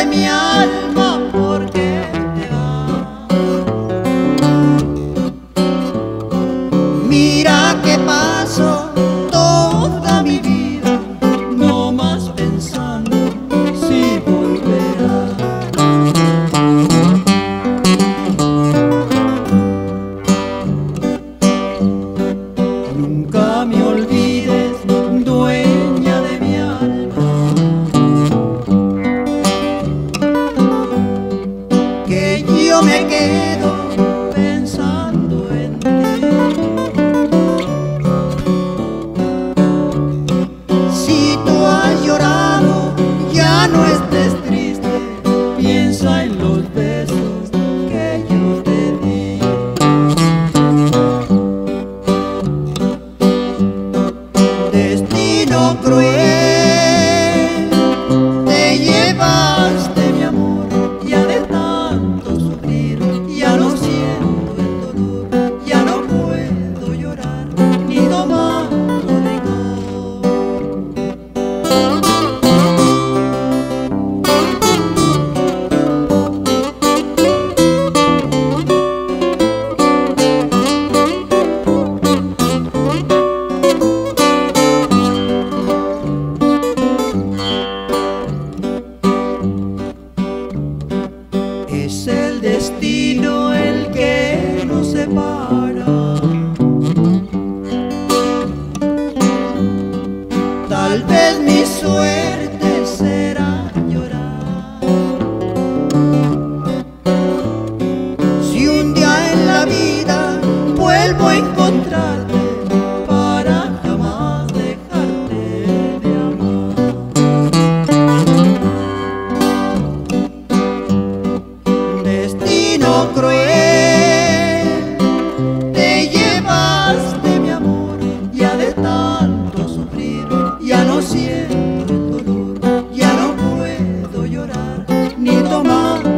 de mi alma. Pensando en ti, si tú has llorado, ya no estés triste, piensa en ti. Tal vez mi suerte será llorar. Si un día en la vida vuelvo a encontrarte. Para jamás dejarte de amar Destino Cruel. 你懂吗？